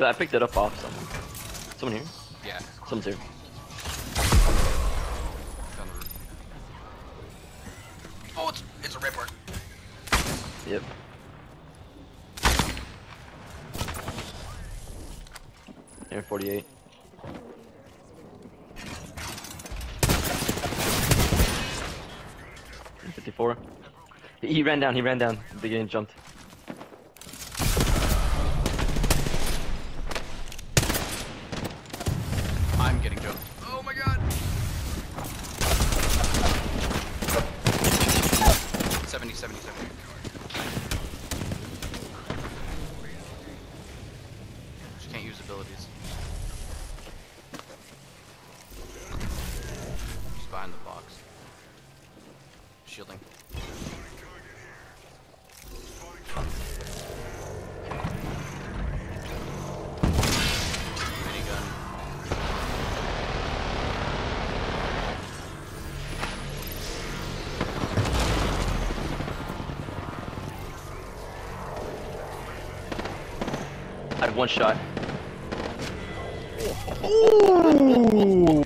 But I picked it up off someone. Someone here? Yeah. Someone's here. Down the roof. Oh, it's it's a ripper. Yep. Air 48. Fifty-four. He he ran down. He ran down. The game jumped. I'm getting jumped. Oh my god. 70, 70, 70. Just can't use abilities. Just behind the box. Shielding. I had one shot. Ooh.